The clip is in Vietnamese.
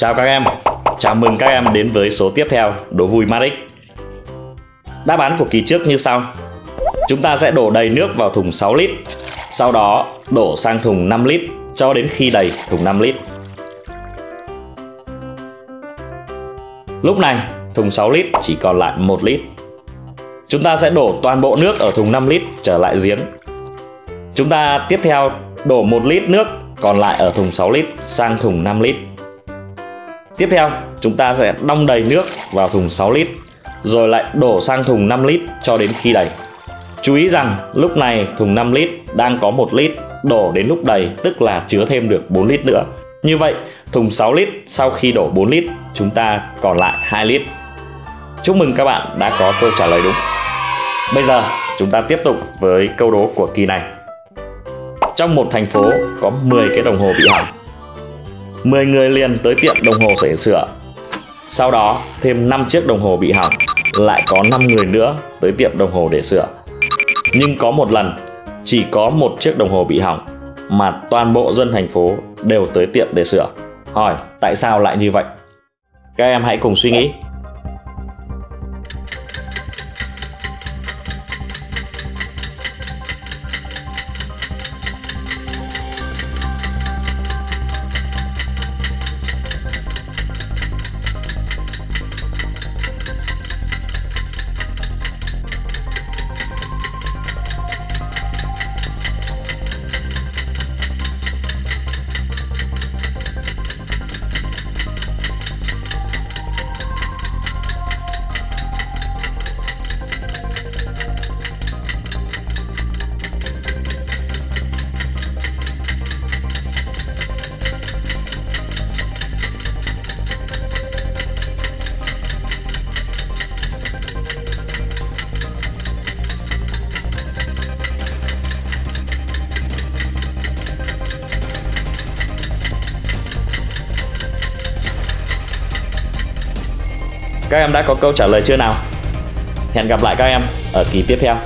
Chào các em, chào mừng các em đến với số tiếp theo đố vui Matrix. Đáp án của kỳ trước như sau. Chúng ta sẽ đổ đầy nước vào thùng 6 lít, sau đó đổ sang thùng 5 lít cho đến khi đầy thùng 5 lít. Lúc này, thùng 6 lít chỉ còn lại 1 lít. Chúng ta sẽ đổ toàn bộ nước ở thùng 5 lít trở lại giếng. Chúng ta tiếp theo đổ 1 lít nước còn lại ở thùng 6 lít sang thùng 5 lít. Tiếp theo, chúng ta sẽ đong đầy nước vào thùng 6 lít, rồi lại đổ sang thùng 5 lít cho đến khi đầy. Chú ý rằng lúc này thùng 5 lít đang có 1 lít, đổ đến lúc đầy tức là chứa thêm được 4 lít nữa. Như vậy, thùng 6 lít sau khi đổ 4 lít, chúng ta còn lại 2 lít. Chúc mừng các bạn đã có câu trả lời đúng. Bây giờ, chúng ta tiếp tục với câu đố của kỳ này. Trong một thành phố có 10 cái đồng hồ bị hỏng 10 người liền tới tiệm đồng hồ để sửa. Sau đó thêm 5 chiếc đồng hồ bị hỏng, lại có 5 người nữa tới tiệm đồng hồ để sửa. Nhưng có một lần chỉ có một chiếc đồng hồ bị hỏng mà toàn bộ dân thành phố đều tới tiệm để sửa. Hỏi tại sao lại như vậy? Các em hãy cùng suy nghĩ. Các em đã có câu trả lời chưa nào? Hẹn gặp lại các em ở kỳ tiếp theo.